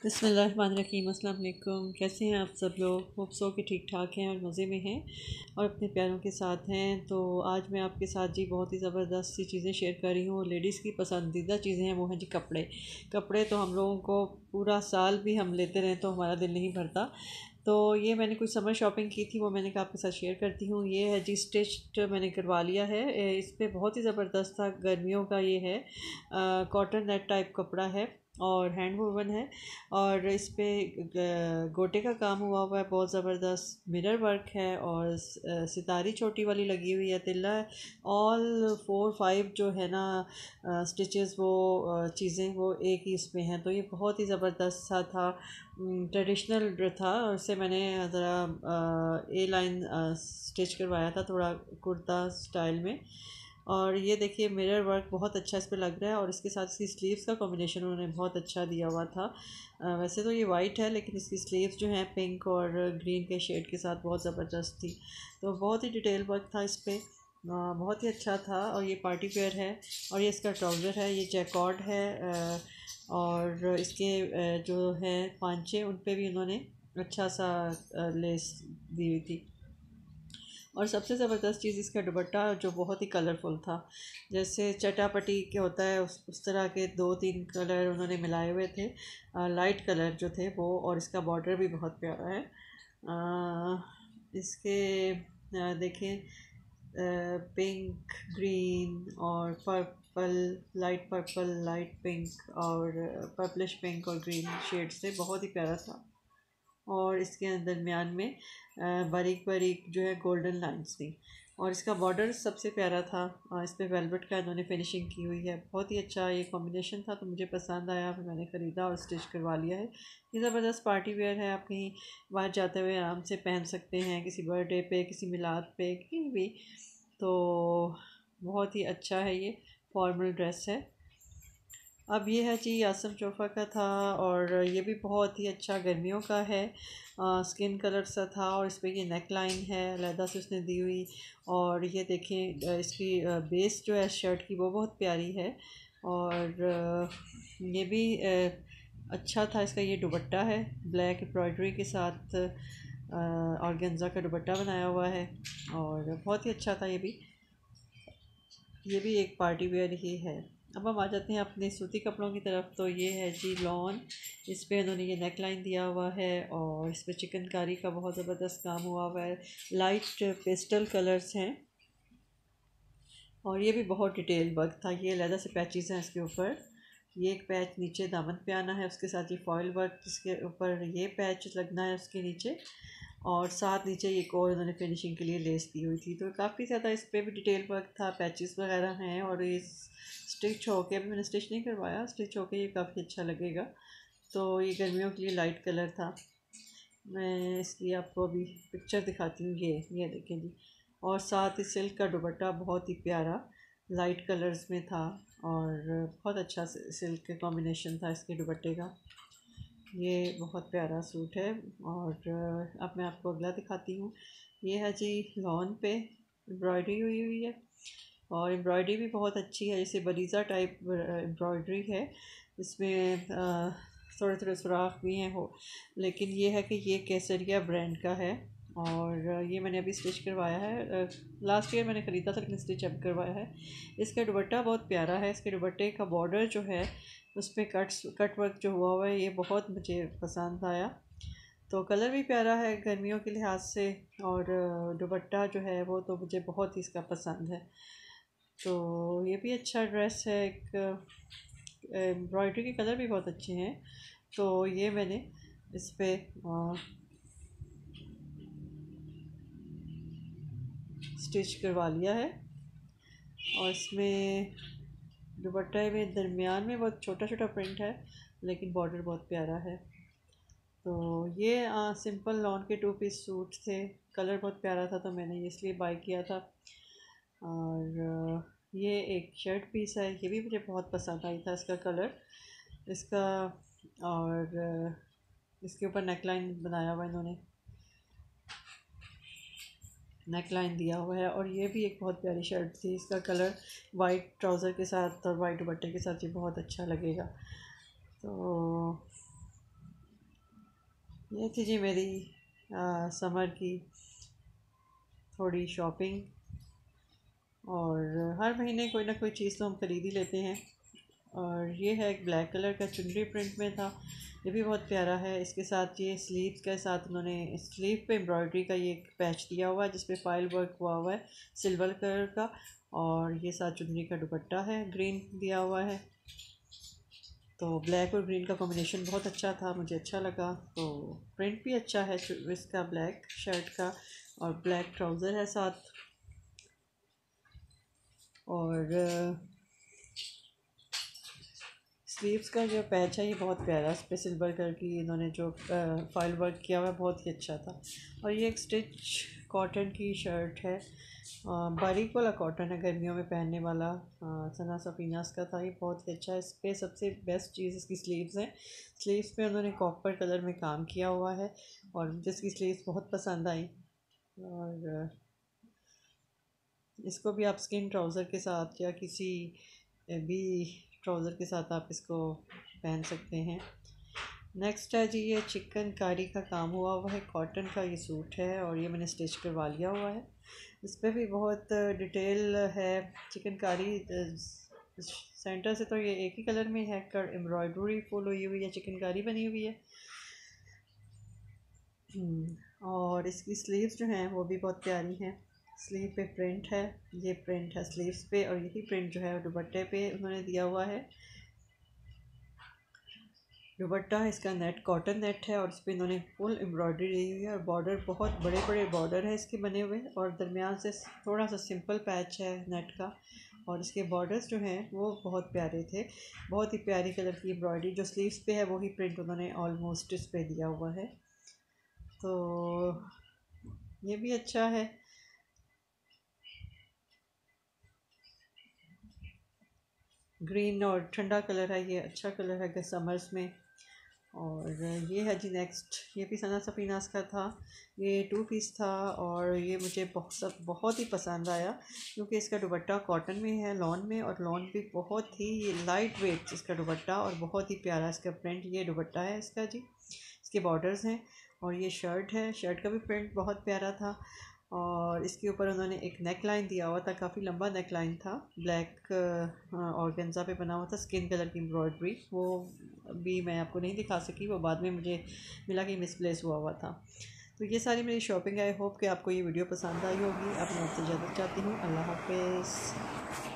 बसमीम अल्लाम कैसे हैं आप सब लोग? होप सो के ठीक ठाक हैं और मज़े में हैं और अपने प्यारों के साथ हैं। तो आज मैं आपके साथ जी बहुत ही ज़बरदस्त सी चीज़ें शेयर कर रही हूँ। लेडीज़ की पसंदीदा चीज़ें हैं वो हैं जी कपड़े। कपड़े तो हम लोगों को पूरा साल भी हम लेते रहें तो हमारा दिल नहीं भरता। तो ये मैंने कुछ समर शॉपिंग की थी, वो मैंने कहा आपके साथ शेयर करती हूँ। ये है जी स्टिच मैंने करवा लिया है। इस पर बहुत ही ज़बरदस्त था। गर्मियों का ये है कॉटन नेट टाइप कपड़ा है। और हैंड वूवन है। और इस पर गोटे का काम हुआ हुआ है, बहुत ज़बरदस्त मिरर वर्क है और सितारी छोटी वाली लगी हुई है, तिल्ला ऑल फोर फाइव जो है ना स्टिचेस वो चीज़ें वो एक ही इसमें हैं। तो ये बहुत ही ज़बरदस्त सा था। ट्रेडिशनल था और इससे मैंने ज़रा ए लाइन स्टिच करवाया था थोड़ा कुर्ता स्टाइल में। और ये देखिए मिरर वर्क बहुत अच्छा इस पर लग रहा है और इसके साथ इसकी स्लीव्स का कॉम्बिनेशन उन्होंने बहुत अच्छा दिया हुआ था। आ, वैसे तो ये वाइट है लेकिन इसकी स्लीव्स जो हैं पिंक और ग्रीन के शेड के साथ बहुत ज़बरदस्त थी। तो बहुत ही डिटेल वर्क था इस पर बहुत ही अच्छा था और ये पार्टी वेयर है और ये इसका ट्राउज़र है ये जैकॉर्ड है और इसके जो है पांचे उन पर भी उन्होंने अच्छा सा लेस दी हुई थी। और सबसे ज़बरदस्त चीज़ इसका दुपट्टा जो बहुत ही कलरफुल था। जैसे चटापटी के होता है उस उस तरह के दो तीन कलर उन्होंने मिलाए हुए थे। आ, लाइट कलर जो थे वो और इसका बॉर्डर भी बहुत प्यारा है। आ, इसके देखें पिंक ग्रीन और purple light purple light pink और पर्पलिश पिंक और ग्रीन शेड से बहुत ही प्यारा था। और इसके दरमियान में बारीक बारीक जो है गोल्डन लाइंस थी। और इसका बॉर्डर सबसे प्यारा था। और इस पर वेलवेट का इन्होंने फिनिशिंग की हुई है। बहुत ही अच्छा ये कॉम्बिनेशन था तो मुझे पसंद आया। फिर मैंने ख़रीदा और स्टिच करवा लिया है। ये ज़बरदस्त पार्टी वेयर है। आप कहीं बाहर जाते हुए आराम से पहन सकते हैं, किसी बर्थडे पे, किसी मिलाद पे, कहीं भी। तो बहुत ही अच्छा है ये। फॉर्मल ड्रेस है। अब ये है जी आसम चोफ़ा का था और ये भी बहुत ही अच्छा गर्मियों का है। आ, स्किन कलर सा था और इस पर ये नेक लाइन है अलहदा से उसने दी हुई और ये देखें इसकी बेस जो है शर्ट की वो बहुत प्यारी है और ये भी अच्छा था इसका ये दुपट्टा है ब्लैक एम्ब्रॉयडरी के साथ और गंजा का दुपट्टा बनाया हुआ है और बहुत ही अच्छा था ये भी। ये भी एक पार्टी वेयर ही है। अब हम आ जाते हैं अपने सूती कपड़ों की तरफ़। तो ये है जी लॉन। इस पर इन्होंने ये नेक लाइन दिया हुआ है और इस पर चिकनकारी का बहुत ज़बरदस्त काम हुआ हुआ है। लाइट पेस्टल कलर्स हैं। और ये भी बहुत डिटेल वर्क था। ये लहदा से पैचेस हैं इसके ऊपर। ये एक पैच नीचे दामन पे आना है, उसके साथ ये फॉयल वर्क जिसके ऊपर ये पैच लगना है उसके नीचे। और साथ नीचे एक और उन्होंने फिनिशिंग के लिए लेस दी हुई थी। तो काफ़ी ज़्यादा इस पर भी डिटेल वर्क था पैचेस वगैरह हैं और ये स्टिच होके, अभी मैंने स्टिच नहीं करवाया स्टिच होके ये काफ़ी अच्छा लगेगा। तो ये गर्मियों के लिए लाइट कलर था। मैं इसलिए आपको अभी पिक्चर दिखाती हूँ, ये ये देखें जी। और साथ ही सिल्क का दुपट्टा बहुत ही प्यारा लाइट कलर्स में था और बहुत अच्छा सिल्क के कॉम्बिनेशन था इसके दुपट्टे का। ये बहुत प्यारा सूट है और अब मैं आपको अगला दिखाती हूँ। ये है जी लॉन पे एम्ब्रॉयडरी हुई हुई है और एम्ब्रॉयडरी भी बहुत अच्छी है। जैसे बलीजा टाइप एम्ब्रॉयडरी है। इसमें थोड़े थोड़े सुराख भी हैं हो, लेकिन ये है कि ये केसरिया ब्रांड का है। और ये मैंने अभी स्टिच करवाया है लास्ट ईयर मैंने ख़रीदा था, लेकिन स्टिच अब करवाया है। इसका दुपट्टा बहुत प्यारा है, इसके दुपट्टे का बॉर्डर जो है उस पर कट्स, कट वर्क जो हुआ हुआ है, ये बहुत मुझे पसंद आया। तो कलर भी प्यारा है गर्मियों के लिहाज से, और दुपट्टा जो है, वो तो मुझे बहुत ही इसका पसंद है। तो ये भी अच्छा ड्रेस है, एक एम्ब्रॉयडरी के कलर भी बहुत अच्छे हैं। तो ये मैंने इस पर स्टिच करवा लिया है। और इसमें दुपट्टे में दरमियान में बहुत छोटा छोटा प्रिंट है लेकिन बॉर्डर बहुत प्यारा है। तो ये आ, सिंपल लॉन के टू पीस सूट थे। कलर बहुत प्यारा था तो मैंने इसलिए बाई किया था। और ये एक शर्ट पीस है। ये भी मुझे बहुत पसंद आई था इसका कलर इसका और इसके ऊपर नेकलाइन बनाया हुआ इन्होंने। नेक लाइन दिया हुआ है और ये भी एक बहुत प्यारी शर्ट थी। इसका कलर वाइट ट्राउज़र के साथ और वाइट दुपट्टे के साथ ये बहुत अच्छा लगेगा। तो ये थी जी मेरी आ, समर की थोड़ी शॉपिंग और हर महीने कोई ना कोई चीज़ तो हम ख़रीद ही लेते हैं। और ये है एक ब्लैक कलर का चुनरी प्रिंट में था। ये भी बहुत प्यारा है। इसके साथ ये स्लीव्स के साथ उन्होंने स्लीव पे एम्ब्रॉयडरी का ये पैच दिया हुआ है, जिसपे फ़ाइल वर्क हुआ हुआ है सिल्वर कलर का। और ये साथ चुनरी का दुपट्टा है ग्रीन दिया हुआ है। तो ब्लैक और ग्रीन का कॉम्बिनेशन बहुत अच्छा था, मुझे अच्छा लगा। तो प्रिंट भी अच्छा है इसका ब्लैक शर्ट का और ब्लैक ट्राउज़र है साथ। और स्लीव्स का जो पैच है, ये बहुत प्यारा इस पर सिल्वर कलर की इन्होंने जो फ़ाइल वर्क किया हुआ है, बहुत ही अच्छा था। और ये एक स्टिच कॉटन की शर्ट है। बारीक वाला कॉटन है, गर्मियों में पहनने वाला। सना सफीनास का था, ये बहुत ही अच्छा है। इस पर सबसे बेस्ट चीज़ इसकी स्लीव्स हैं। स्लीव्स पे उन्होंने कॉपर कलर में काम किया हुआ है और मुझे इसकी स्लीव्स बहुत पसंद आई। और, इसको भी आप स्किन ट्राउज़र के साथ या किसी भी ट्राउज़र के साथ आप इसको पहन सकते हैं। नेक्स्ट है जी ये चिकन कारी का काम हुआ हुआ है। कॉटन का ये सूट है और ये मैंने स्टिच करवा लिया हुआ है। इस पर भी बहुत डिटेल है। चिकन कारी सेंटर से तो ये एक ही कलर में है। कर एम्ब्रॉयडरी फुल हुई हुई है चिकन कारी बनी हुई है। हम्म, और इसकी स्लीव्स जो हैं वो भी बहुत प्यारी हैं। स्लीव पे प्रिंट है, ये प्रिंट है स्लीव्स पे और यही प्रिंट जो है दुपट्टे पे उन्होंने दिया हुआ है। दुपट्टा, इसका नेट कॉटन नेट है और इस पर इन्होंने फुल एम्ब्रॉयडरी दी हुई है और बॉर्डर बहुत बड़े बड़े बॉर्डर है इसके बने हुए और दरमियान से थोड़ा सा सिंपल पैच है नेट का और इसके बॉर्डर्स जो हैं वो बहुत प्यारे थे। बहुत ही प्यारी कलर की एम्ब्रॉयडरी जो स्लीव्स पे है वही प्रिंट उन्होंने ऑलमोस्ट इस पर दिया हुआ है। तो ये भी अच्छा है। ग्रीन और ठंडा कलर है, ये अच्छा कलर है समर्स में। और ये है जी नेक्स्ट ये भी सना सफीनास का था। ये टू पीस था और ये मुझे बहुत बहुत ही पसंद आया क्योंकि इसका दुपट्टा कॉटन में है लॉन में और लॉन भी बहुत ही लाइट वेट इसका दुपट्टा और बहुत ही प्यारा इसका प्रिंट ये दुपट्टा है इसका जी। इसके बॉर्डर्स हैं और ये शर्ट है शर्ट का भी प्रिंट बहुत प्यारा था। और इसके ऊपर उन्होंने एक नेक लाइन दिया हुआ था, काफ़ी लंबा नेक लाइन था ब्लैक ऑर्गेन्जा पे बना हुआ था स्किन कलर की एम्ब्रॉयड्री वो भी मैं आपको नहीं दिखा सकी, वो बाद में मुझे मिला कि मिसप्लेस हुआ हुआ था। तो ये सारी मेरी शॉपिंग आई होप कि आपको ये वीडियो पसंद आई होगी। आप मैं आपसे इजाज़त चाहती हूँ। अल्लाह हाफिज़।